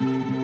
Enzo,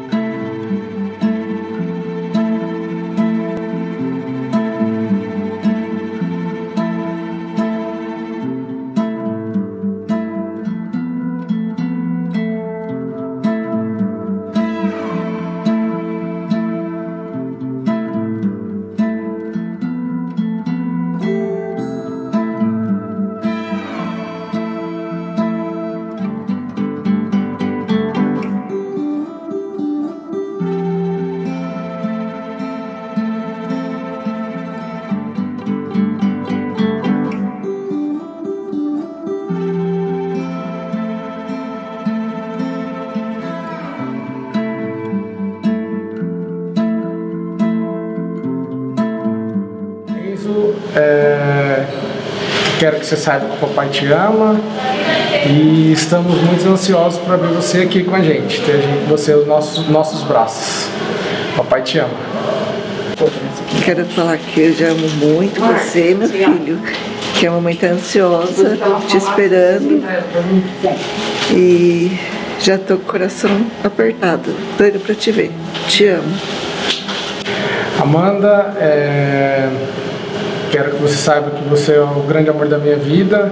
que você saiba que o papai te ama e estamos muito ansiosos para ver você aqui com a gente, ter você nos nossos, nossos braços. Papai te ama. Quero falar que eu já amo muito você, meu filho. Que a mamãe tá ansiosa, te esperando. E já tô com o coração apertado, doido pra te ver. Te amo. Amanda, é, quero que você saiba que você é o grande amor da minha vida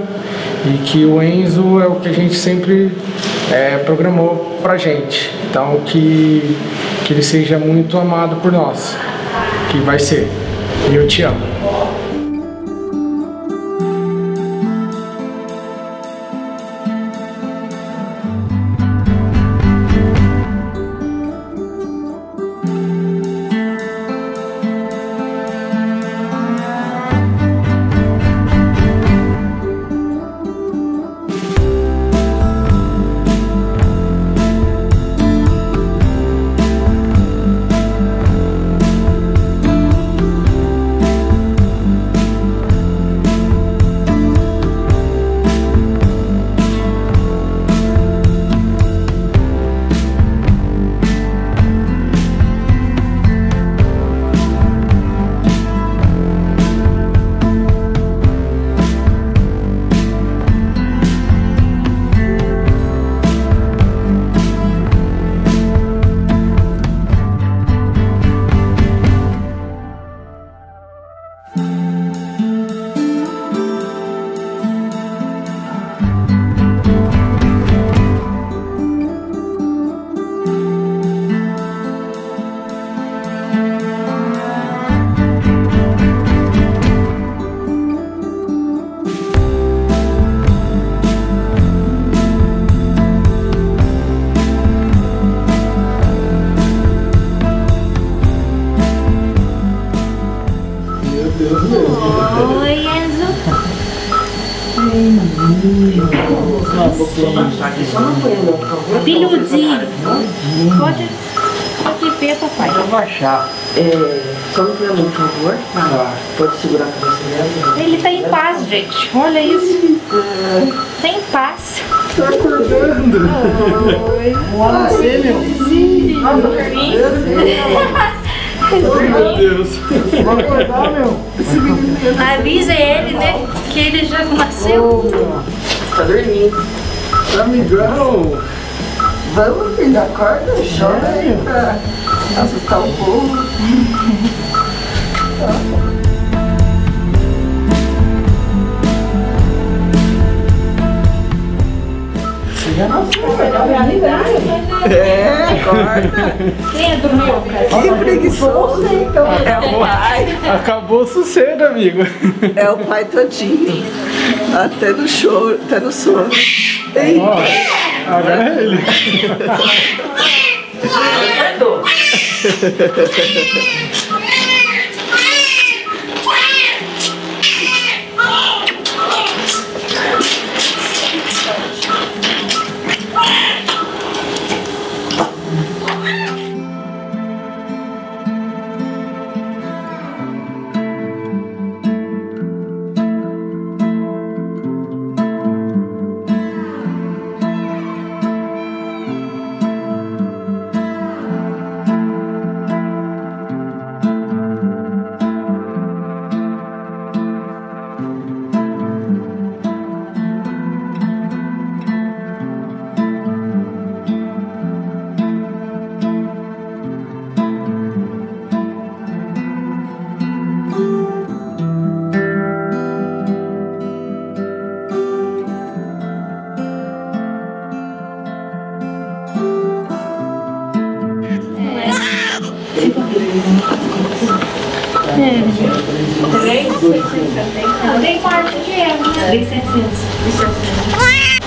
e que o Enzo é o que a gente sempre é, programou pra gente. Então que, que ele seja muito amado por nós, que vai ser. E eu te amo. Baixar. É, só me por favor. Pode segurar a cabeça dela. Ele tá em paz, gente. Olha isso. Tá em paz. Tá acordando. Olha você, meu. Meu Deus. Vai acordar, meu. Avisa ele, né? Que ele já nasceu. Tá dormindo. Amigão. Vamos, filho, acorda, chora aí pra assustar o povo. É, acorda. Quem é dormiu? Que preguiçoso, então. É o pai. Acabou o sossego, amigo. É o pai todinho. Até no choro, até no sono. Ei, Ó, agora é ele. 很多。Recensions. Recensions.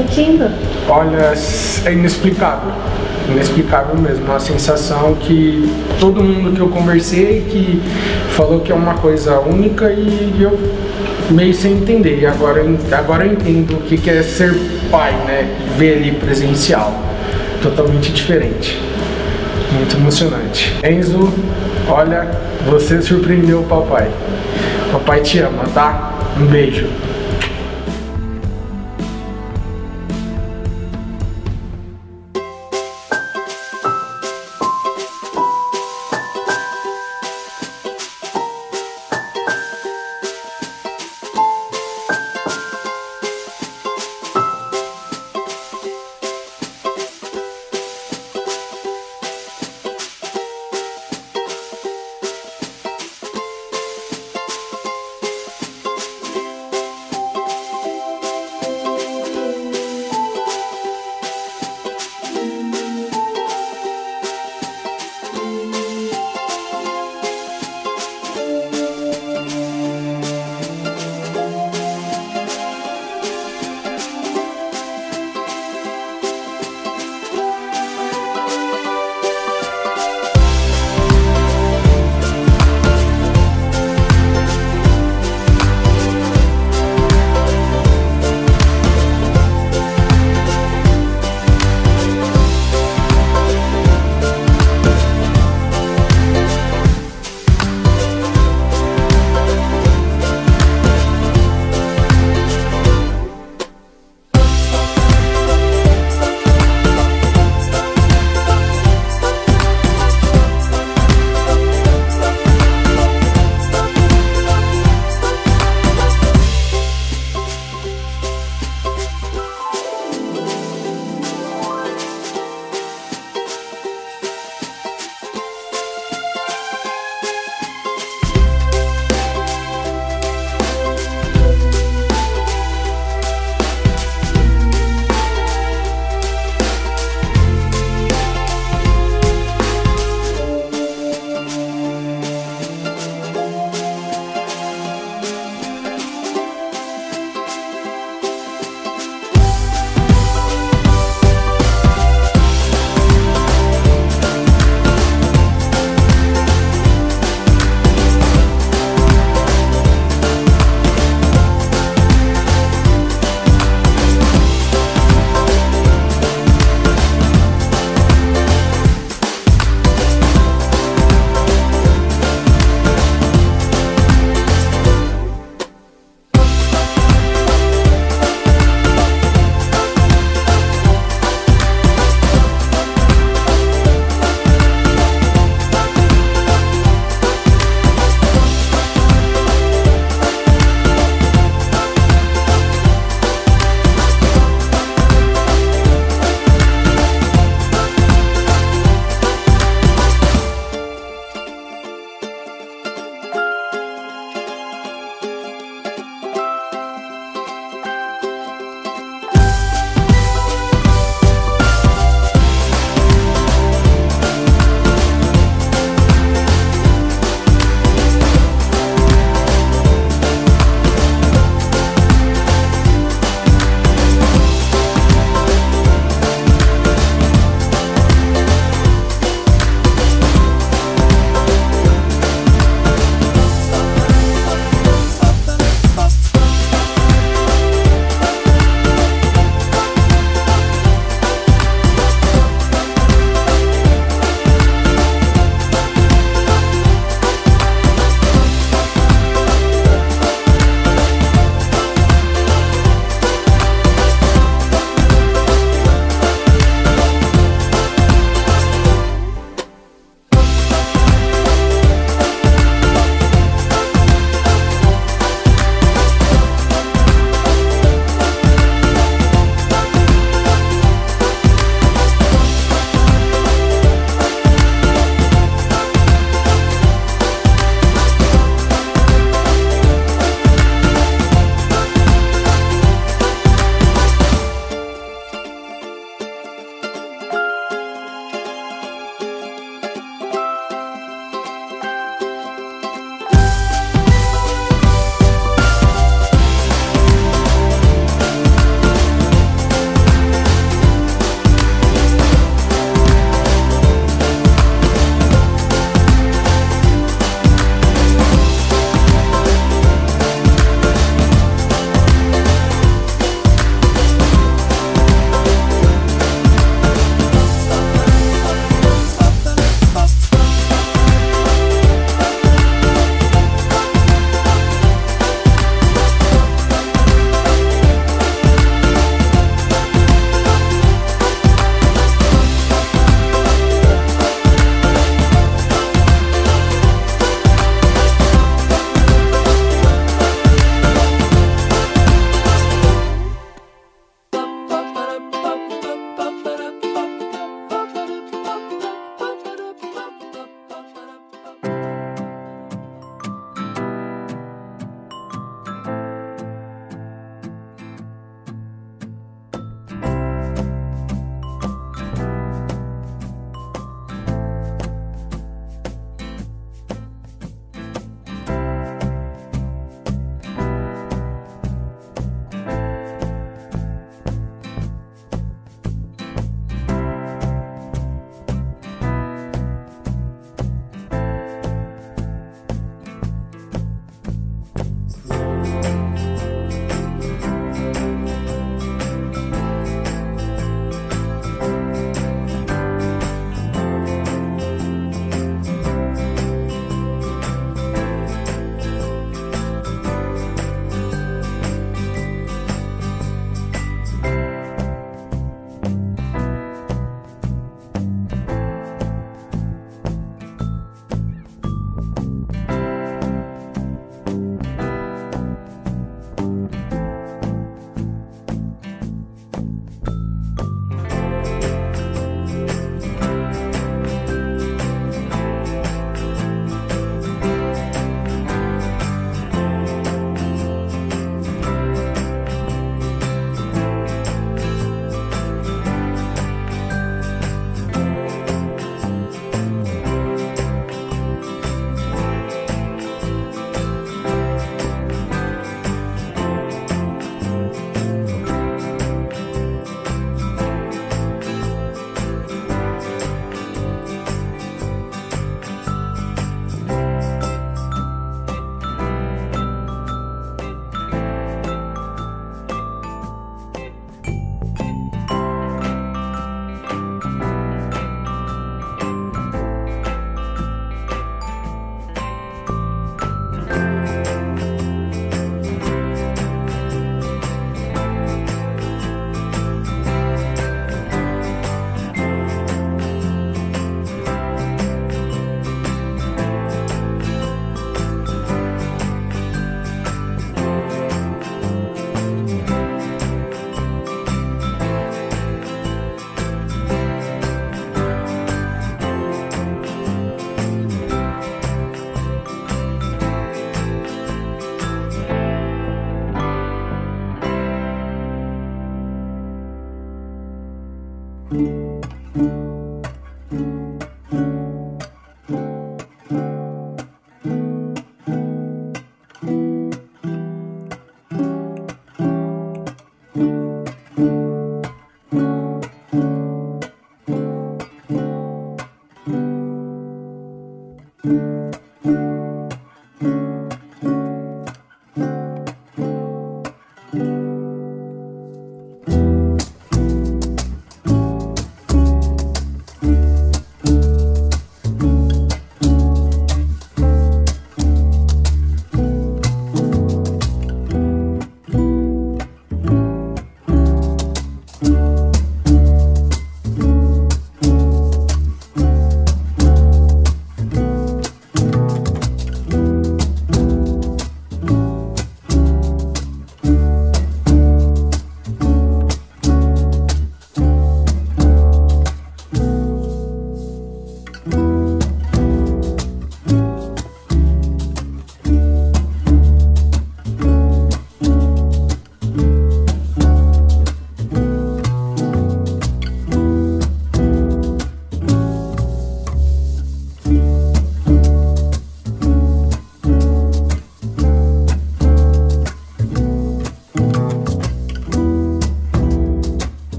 Sentindo? Olha, é inexplicável. Inexplicável mesmo. Uma sensação que todo mundo que eu conversei que falou que é uma coisa única e eu meio sem entender. E agora, agora eu entendo o que é ser pai, né? Ver ali presencial. Totalmente diferente. Muito emocionante. Enzo, olha, você surpreendeu o papai. Papai te ama, tá? Um beijo.